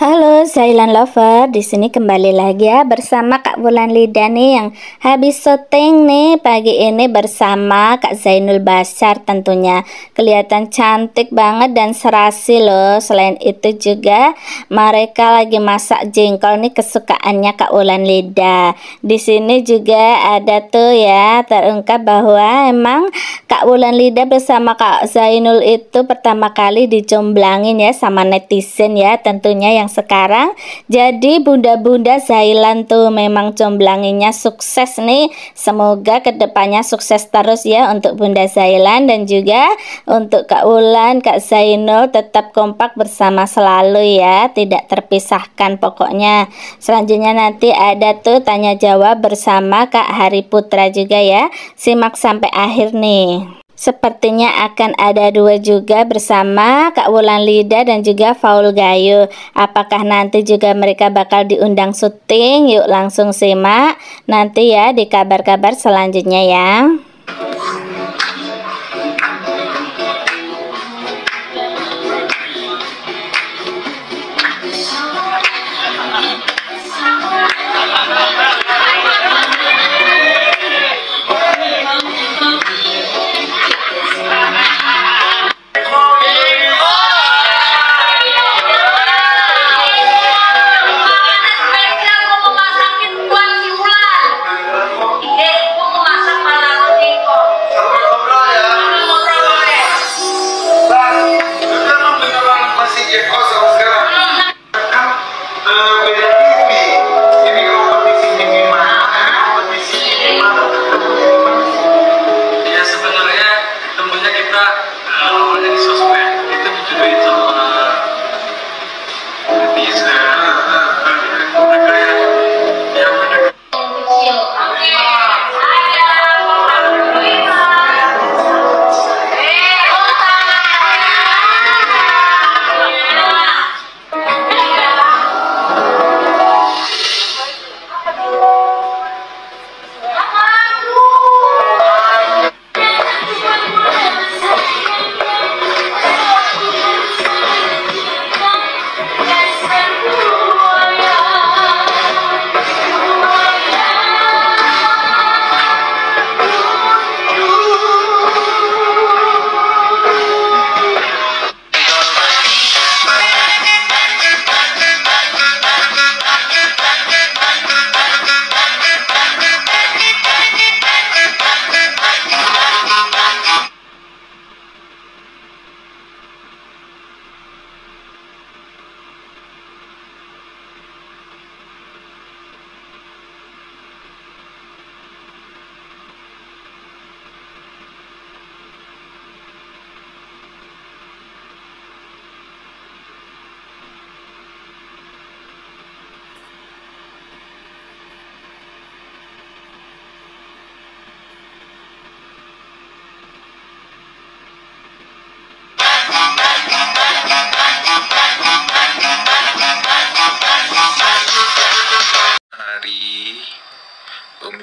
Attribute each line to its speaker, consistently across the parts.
Speaker 1: Halo Zailan Lover, di sini kembali lagi ya bersama Kak Bulan Lida nih yang habis syuting nih pagi ini bersama Kak Zainul Basar tentunya kelihatan cantik banget dan serasi loh. Selain itu juga mereka lagi masak jengkol nih kesukaannya Kak Bulan Lida. Di sini juga ada tuh ya terungkap bahwa emang Kak Bulan Lida bersama Kak Zainul itu pertama kali dicomblangin ya sama netizen ya tentunya yang sekarang. Jadi bunda-bunda Zailan tuh memang comblanginya sukses nih. Semoga ke depannya sukses terus ya untuk bunda Zailan. Dan juga untuk Kak Wulan Kak Zainul tetap kompak bersama selalu ya. Tidak terpisahkan pokoknya. Selanjutnya nanti ada tuh tanya jawab bersama Kak Hari Putra juga ya. Simak sampai akhir nih Sepertinya akan ada dua juga bersama Kak Wulan Lida dan juga Faul Gayu. Apakah nanti juga mereka bakal diundang syuting? Yuk langsung simak nanti ya di kabar-kabar selanjutnya ya.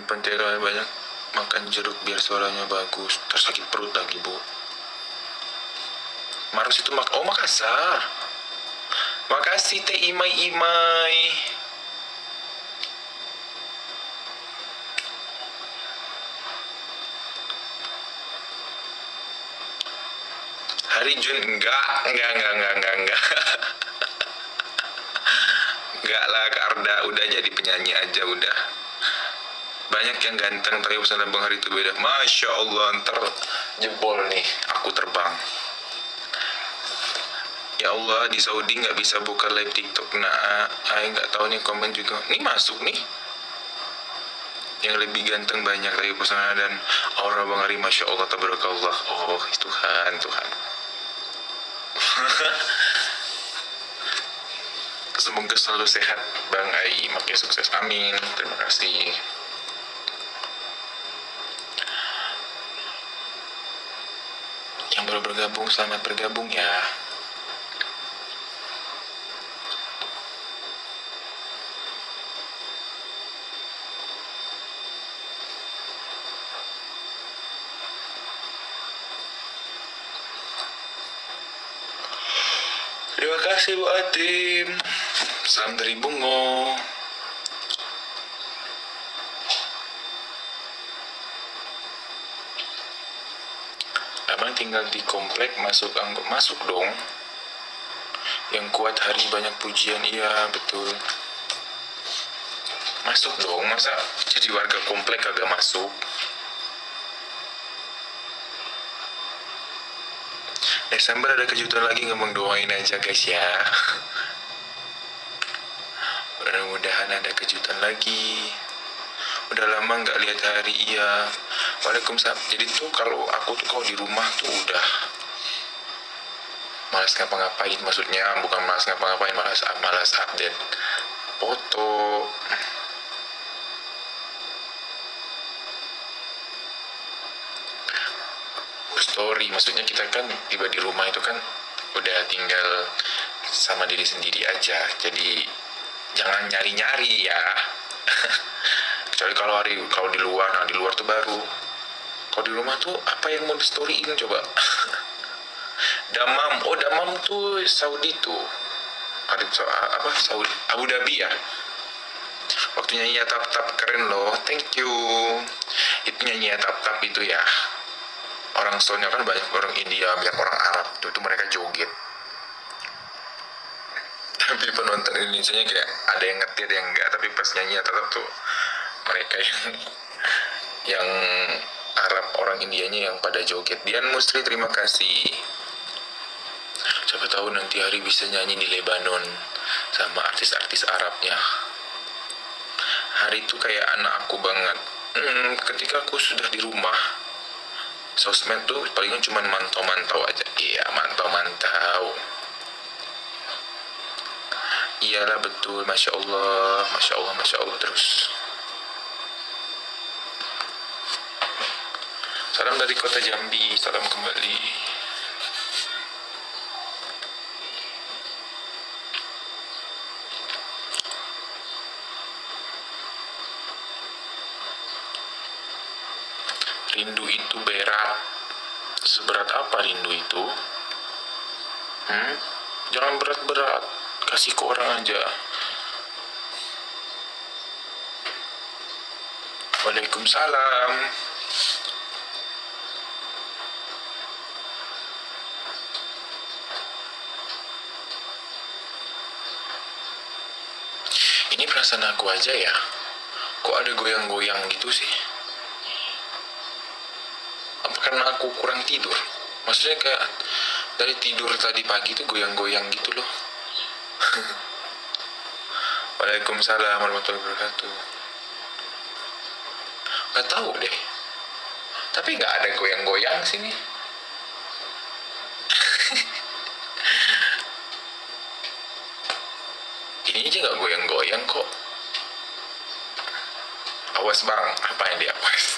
Speaker 2: Umi Pantera banyak makan jeruk biar suaranya bagus tersakit perut lagi bu. Maros itu mak oh Makassar. Makasih teh imai imai. Hari Jun enggak enggak enggak enggak enggak enggak. Enggak lah Kak Arda udah jadi penyanyi aja udah banyak yang ganteng tapi pesan Bang Hari itu beda. Masya Allah ntar jebol nih aku terbang. Ya Allah di Saudi nggak bisa buka live TikTok. Nah Ayo nggak tahu nih komen juga. Ini masuk nih. Yang lebih ganteng banyak tapi pesanan dan aura Bang Hari Masya Allah tabarakallah. Oh Tuhan Tuhan. Semoga selalu sehat Bang Ai makin sukses. Amin. Terima kasih yang baru bergabung selamat bergabung ya Terima kasih Bu Atim. Salam dari Bungo. Tinggal di komplek masuk angkot masuk dong. Yang kuat hari banyak pujian iya betul. Masuk dong masa jadi warga komplek agak masuk. Desember ada kejutan lagi ngomong doain aja guys ya. Mudah-mudahan ada kejutan lagi. Udah lama nggak lihat hari iya. Waalaikumsalam. Jadi tuh kalau aku tuh kalau di rumah tuh udah malas ngapa-ngapain maksudnya bukan malas ngapa-ngapain malas malas update foto. Story maksudnya kita kan tiba di rumah itu kan udah tinggal sama diri sendiri aja. Jadi jangan nyari-nyari ya. Kecuali kalau hari kalau di luar nah di luar tuh baru kalau di rumah tuh apa yang mau di storyin coba? Damam. Oh damam tuh Saudi tuh. Ada apa Saudi Abu Dhabi ya? Waktu nyanyi tap tap keren loh. Thank you. Itu nyanyi tap tap itu ya. Orang soalnya kan banyak orang India banyak orang Arab itu, itu mereka joget. Tapi penonton Indonesia nya kayak ada yang ngerti ada yang enggak tapi pas nyanyi tetap tuh mereka yang yang Arab orang Indianya yang pada joget. Dian Musri terima kasih. Siapa tahu nanti hari bisa nyanyi di Lebanon sama artis-artis Arabnya. Hari itu kayak anak aku banget. Hmm, ketika aku sudah di rumah sosmed tuh palingan cuma mantau-mantau aja. Iya mantau-mantau. Iyalah betul. Masya Allah masya Allah masya Allah terus salam dari kota Jambi. Salam kembali. Rindu itu berat. Seberat apa rindu itu? Hmm? jangan berat-berat. Kasih ke orang aja. Waalaikumsalam ini perasaan aku aja ya. Kok ada goyang-goyang gitu sih? Apa karena aku kurang tidur? Maksudnya kayak dari tidur tadi pagi tuh goyang-goyang gitu loh. Waalaikumsalam warahmatullahi wabarakatuh. Gak tahu deh. Tapi gak ada goyang-goyang sini. Ini aja gak goyang-goyang kok Awas bang, apa yang diawas?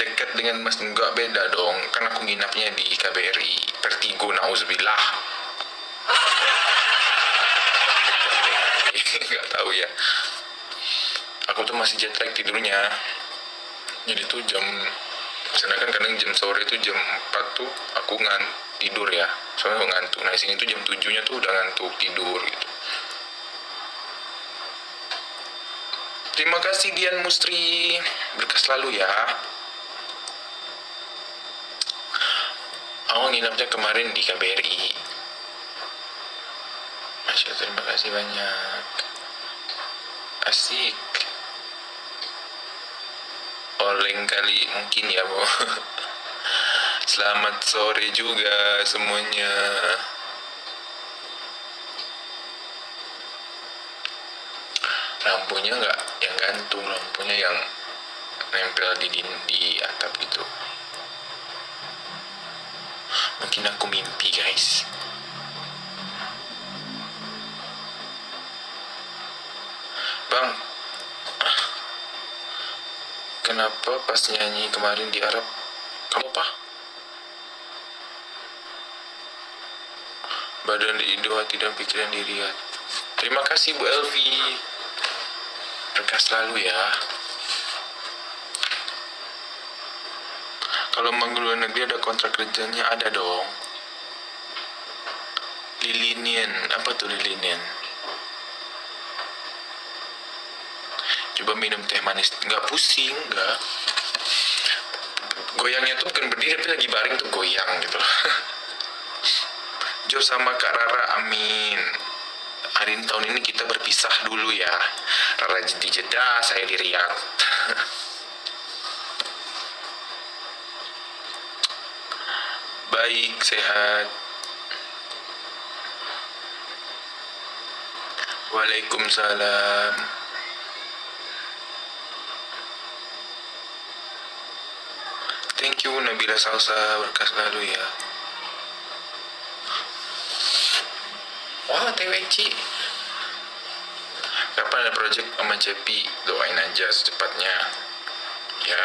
Speaker 2: Dekat dengan Mas Enggak beda dong. Kan aku nginapnya di KBRI Pertigo, nauzubillah. Nggak tahu ya. Aku tuh masih jet lag tidurnya. Jadi tuh jam sana kan kadang jam sore itu jam 4 tuh aku ngan tidur ya. Soalnya ngantuk. Nah sini tuh jam 7 nya tuh udah ngantuk tidur gitu terima kasih Dian Mustri. Berkas selalu ya. Aku nginapnya kemarin di KBRI Masya terima kasih banyak. Asik. Oleng kali mungkin ya bu. Selamat sore juga semuanya lampunya nggak yang gantung lampunya yang nempel di di, di atap itu mungkin aku mimpi guys. Bang kenapa pas nyanyi kemarin di Arab kamu apa badan di hati dan pikiran di Riyadh terima kasih Bu Elvi berkah selalu ya. Kalau luar negeri ada kontrak kerjanya ada dong. Lilinian apa tuh lilinian coba minum teh manis nggak pusing nggak. Goyangnya tuh bukan berdiri tapi lagi baring tuh goyang gitu. Jo sama Kak Rara amin hari ini tahun ini kita berpisah dulu ya. Rara di Jeddah saya di Riyadh. Baik sehat. Waalaikumsalam. Thank you Nabila Salsa berkas lalu ya Wah TWC Kapan ada project sama JP Doain aja secepatnya. Ya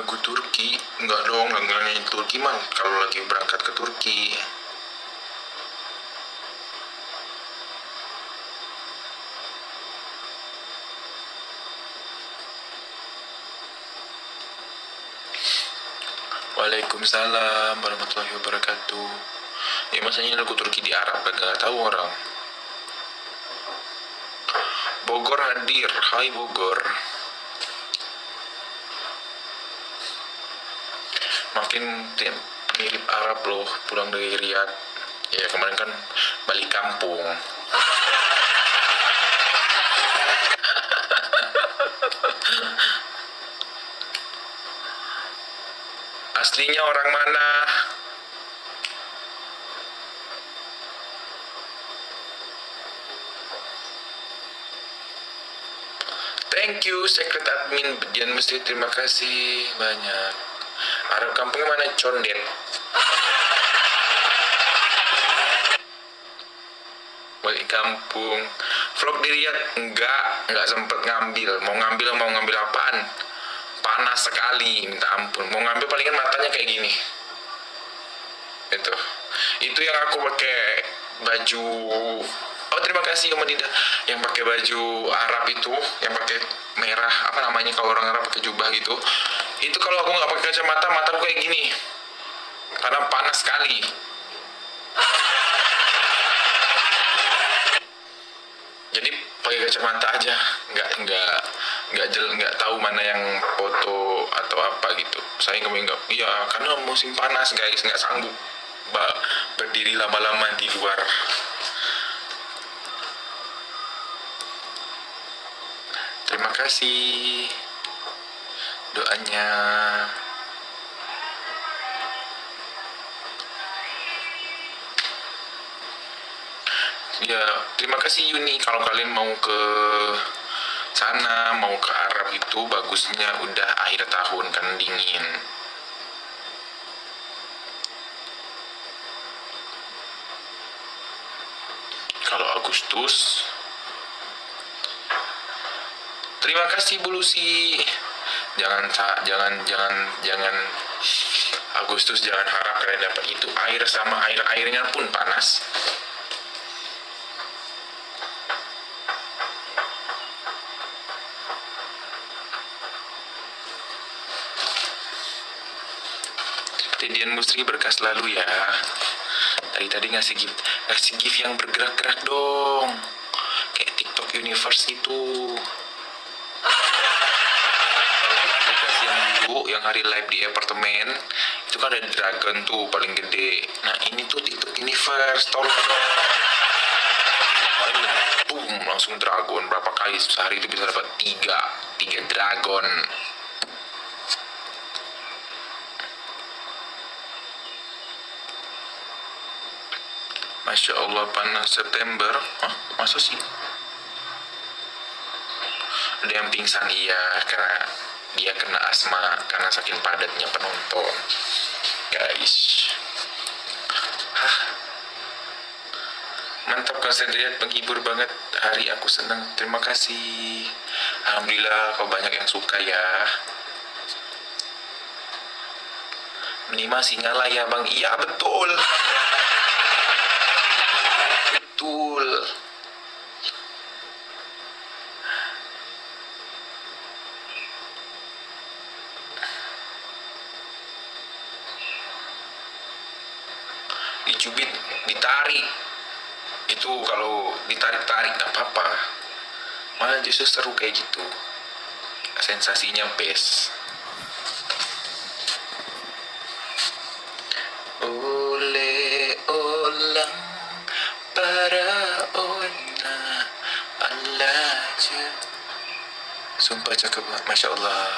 Speaker 2: lagu Turki. Enggak dong nggak nyanyi Turki mah kalau lagi berangkat ke Turki. Waalaikumsalam warahmatullahi wabarakatuh. Ya masanya lagu Turki di Arab kan nggak tahu orang. Bogor hadir. Hai Bogor makin tim mirip Arab loh pulang dari Riyadh ya kemarin kan balik kampung aslinya orang mana Thank you, Secret Admin Bedian Mesti. Terima kasih banyak. Arab kampungnya mana condet? Balik kampung. Vlog di Riyadh enggak, enggak sempet ngambil. Mau ngambil mau ngambil apaan? Panas sekali, minta ampun. Mau ngambil palingan matanya kayak gini. Itu. Itu yang aku pakai baju Oh terima kasih Om Dinda yang pakai baju Arab itu, yang pakai merah apa namanya kalau orang Arab pakai jubah gitu. Itu kalau aku nggak pakai kacamata, mataku kayak gini, karena panas sekali. Jadi pakai kacamata aja, nggak nggak nggak jel nggak tahu mana yang foto atau apa gitu. Saya nggak nggak, iya karena musim panas guys nggak sanggup ba- berdiri lama-lama di luar. Terima kasih doanya. Ya, terima kasih Yuni. Kalau kalian mau ke sana, mau ke Arab itu bagusnya udah akhir tahun kan dingin. Kalau Agustus Terima kasih Bu Lucy. Jangan jangan jangan jangan Agustus jangan harap kalian dapat itu air sama air airnya pun panas. Dian Musri berkas lalu ya. Tadi tadi ngasih gift, ngasih gift yang bergerak-gerak dong. Kayak TikTok Universe itu. Yang hari live di apartemen itu kan ada dragon tuh paling gede. Nah ini tuh TikTok Universe tolong boom langsung dragon. Berapa kali sehari itu bisa dapat tiga tiga dragon. Masya Allah panas September. Hah, masa sih? Ada yang pingsan? Iya karena dia kena asma karena saking padatnya penonton. Guys. Hah. mantap konser Dayat penghibur banget. Hari aku senang. Terima kasih. Alhamdulillah kau banyak yang suka ya. Minimal singalah ya bang. Iya betul. dicubit ditarik. Itu kalau ditarik-tarik nggak apa-apa. Malah justru seru kayak gitu. Sensasinya best oleh olang para ona Allah sumpah cakep masya Allah.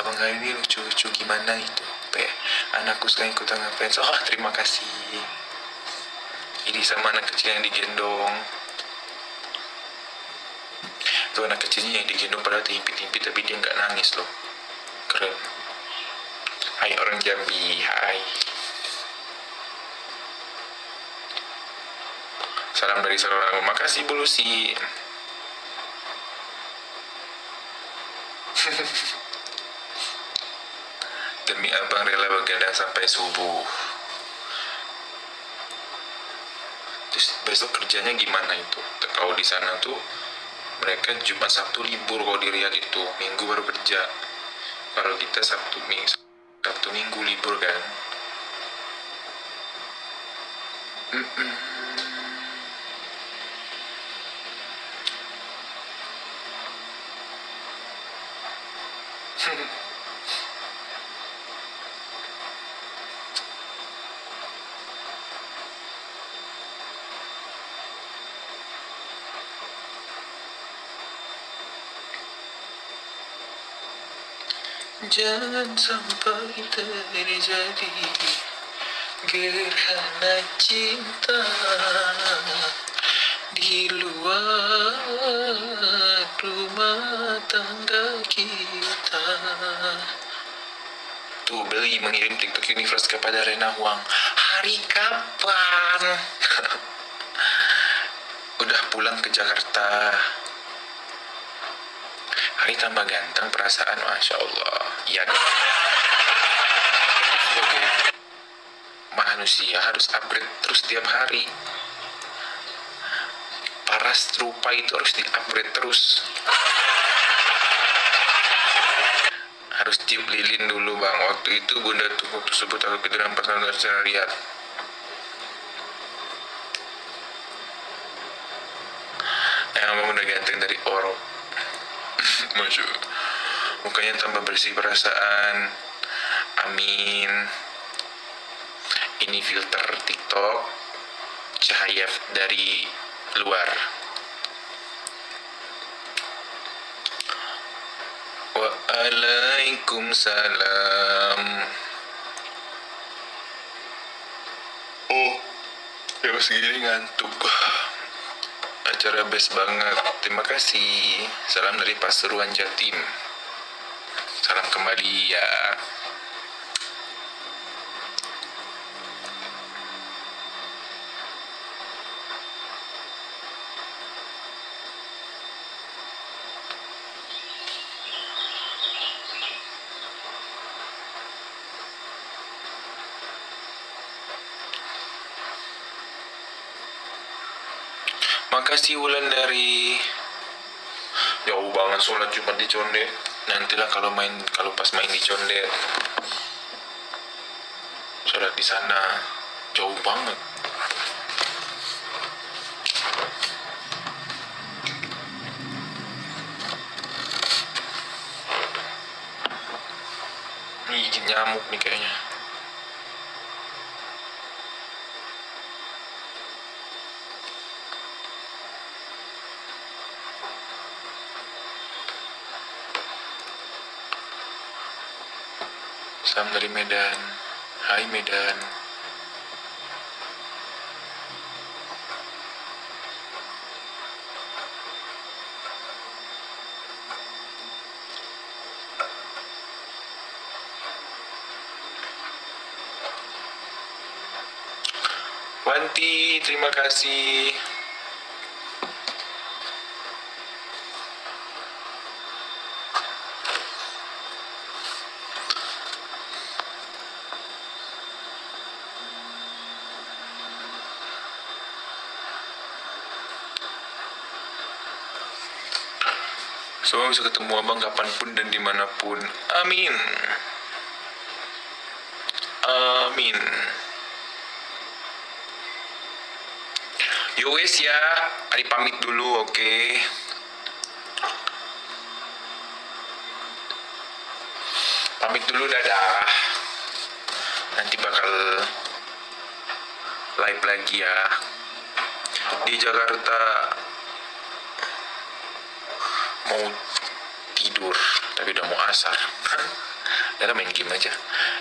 Speaker 2: Abang hari ini lucu-lucu gimana itu Pe, anakku sekarang ikutan ngefans. Oh terima kasih. Ini sama anak kecil yang digendong. Itu anak kecilnya yang digendong pada timpit-timpit tapi dia nggak nangis loh. Keren. Hai orang Jambi hai. Salam dari saudara makasih Bu Lucy demi abang rela begadang sampai subuh. Terus besok kerjanya gimana itu? Kalau di sana tuh mereka Jumat Sabtu libur kalau di Riyadh itu. Minggu baru kerja. Kalau kita Sabtu Minggu Sabtu Minggu libur kan. Mm -mm. Jangan sampai terjadi gerhana cinta di luar rumah tangga kita. Tuh beli mengirim TikTok Universe kepada Rena Huang. Hari kapan? Udah pulang ke Jakarta. Hari tambah ganteng perasaan Masya Allah Iya Sebagai manusia harus upgrade terus tiap hari. Paras trupa itu harus di-upgrade terus. Harus tiup lilin dulu bang. Waktu itu bunda tuh waktu sebut aku kedengaran pertama secara lihat Emang udah ganteng dari Oro Masya Mukanya tambah bersih perasaan. Amin. Ini filter TikTok Cahaya dari luar. Waalaikumsalam. Oh Ya segini ngantuk. Acara best banget. Terima kasih. Salam dari Pasuruan Jatim salam kembali ya Makasih Wulan dari jauh banget sholat cuma di Condet. Nantilah kalau main kalau pas main di Condet sholat di sana jauh banget. Ini nyamuk nih kayaknya. Salam dari Medan. Hai Medan. Wanti, terima kasih. Bisa ketemu abang kapan pun dan di mana pun. Amin. Amin. Yowes ya, Ari pamit dulu, oke. Okay? Pamit dulu, dadah. Nanti bakal live lagi ya. Di Jakarta mau tidur tapi udah mau asar dadah main game aja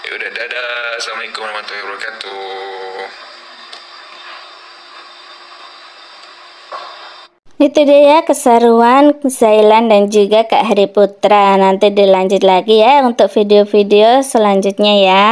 Speaker 2: ya udah dadah assalamualaikum warahmatullahi wabarakatuh
Speaker 1: Itu dia keseruan Zailan dan juga Kak Hari Putra. Nanti dilanjut lagi ya untuk video-video selanjutnya ya.